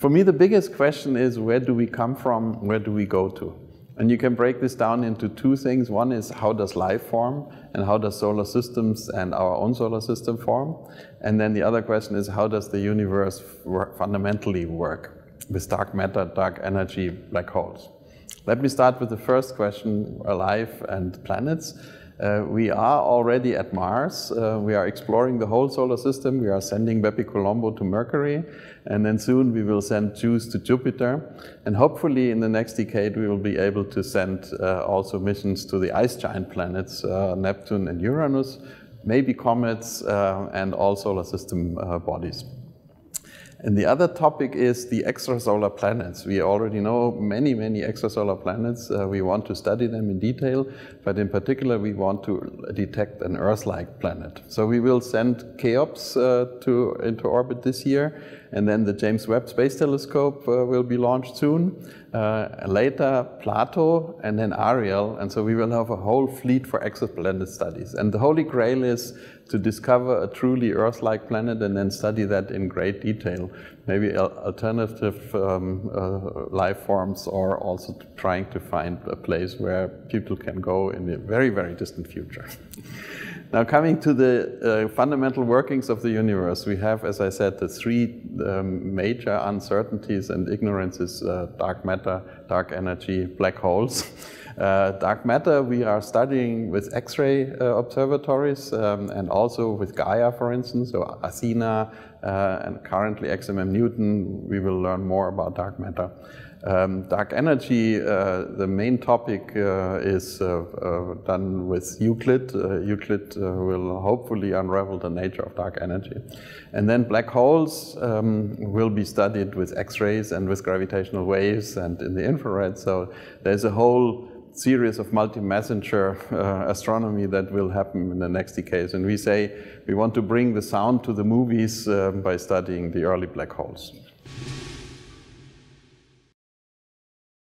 for me, the biggest question is where do we come from? Where do we go to? And you can break this down into two things. One is how does life form and how does solar systems and our own solar system form? And then the other question is how does the universe fundamentally work with dark matter, dark energy, black holes? Let me start with the first question, life and planets. Uh, we are already at Mars. Uh, we are exploring the whole solar system. We are sending Bepicolombo to Mercury, and then soon we will send JUICE to Jupiter. And hopefully, in the next decade, we will be able to send uh, also missions to the ice giant planets, uh, Neptune and Uranus, maybe comets, uh, and all solar system uh, bodies. And the other topic is the extrasolar planets. We already know many, many extrasolar planets. Uh, we want to study them in detail, but in particular, we want to detect an Earth-like planet. So we will send Cheops uh, to, into orbit this year, and then the James Webb Space Telescope uh, will be launched soon. Uh, later, Plato, and then Ariel, and so we will have a whole fleet for exoplanet studies. And the holy grail is to discover a truly Earth-like planet and then study that in great detail. Maybe alternative um, uh, life forms or also trying to find a place where people can go in the very, very distant future. now coming to the uh, fundamental workings of the universe, we have, as I said, the three um, major uncertainties and ignorances, uh, dark matter, dark energy, black holes. Uh, dark matter we are studying with X-ray uh, observatories um, and also with Gaia, for instance, so Athena uh, and currently XMM Newton, we will learn more about dark matter. Um, dark energy, uh, the main topic uh, is uh, done with Euclid. Euclid will hopefully unravel the nature of dark energy. And then black holes um, will be studied with X-rays and with gravitational waves and in the infrared. So there's a whole series of multi-messenger uh, astronomy that will happen in the next decades. And we say we want to bring the sound to the movies uh, by studying the early black holes.